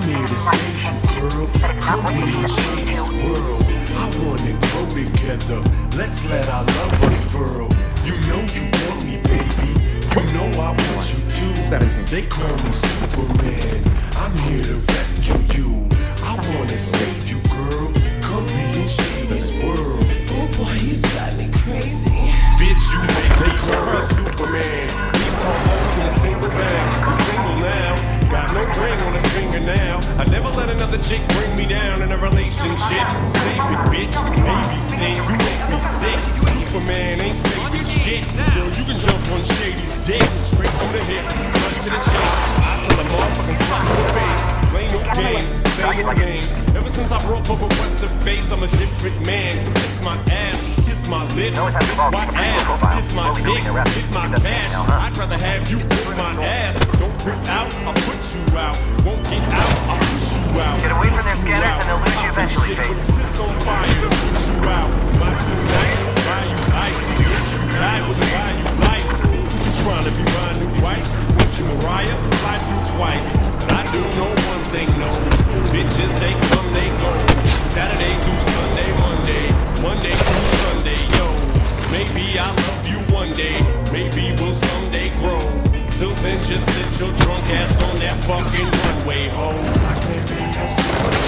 I'm here to save you, girl. Come here and change this world. I wanna grow together. Let's let our love unfurl. You know you want me, baby. You know I want you too. 17. They call me Superman. I'm here to rescue you. I wanna save you, girl. Come here and change this world. Relationship. Save it, bitch. ABC, you make me sick. Superman ain't saving shit. Girl, you can jump on Shady's dick. Straight to the hip, run to the chase. I tell a motherfucking slap to the face. Play no games, say no names. Ever since I broke up with what's her face, I'm a different man. Kiss my ass, kiss my lips, bitch, my ass, kiss my dick, hit my cash. I'd rather have you whip my ass. Put shit with This on fire, put you out. My too nice, buy you ice. Bitch, you die with buy you life. What you trying to be my new wife? What you Mariah? Fly through twice. But I do know one thing, no. Bitches, they come, they go. Saturday through Sunday, Monday. Monday through Sunday, yo. Maybe I'll love you one day. Maybe we'll someday grow. Till then, just sit your drunk ass on that fucking runway, ho. I can't be your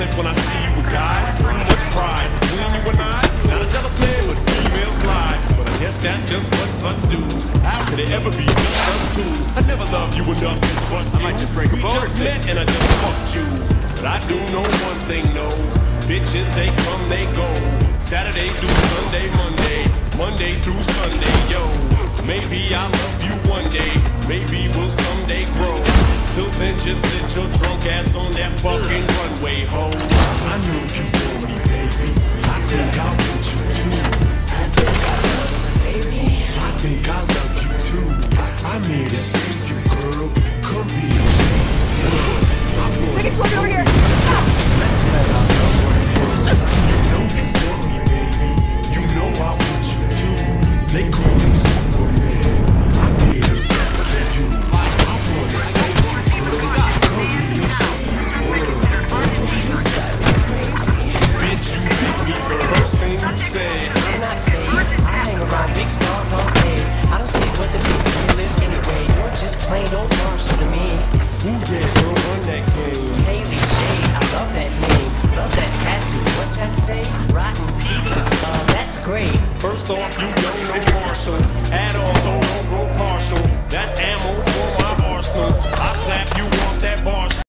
I flip when I see you with guys. Too much pride. Between you and I, not a jealous man, but females lie. But I guess that's just what sluts do. How could it ever be just us two? I never loved you enough to trust you. might just break a we just two. met and I just fucked you. But I do know one thing, no. Bitches, they come, they go. Saturday through Sunday, Monday. Monday through Sunday, yo. Maybe I'll love you one day. Maybe we'll someday grow. Till then, just sit your drunk ass on that fucking runway, ho. I know you feel me, baby. I think I want you too. I think I love you, baby. I think I love you too. I'm to save you, girl. Come here and change this world. I wanna one over here. no at all, so don't grow partial. That's ammo for my arsenal. I slap you.